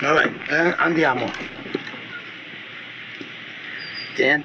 Vabbè, eh, andiamo. Tieni.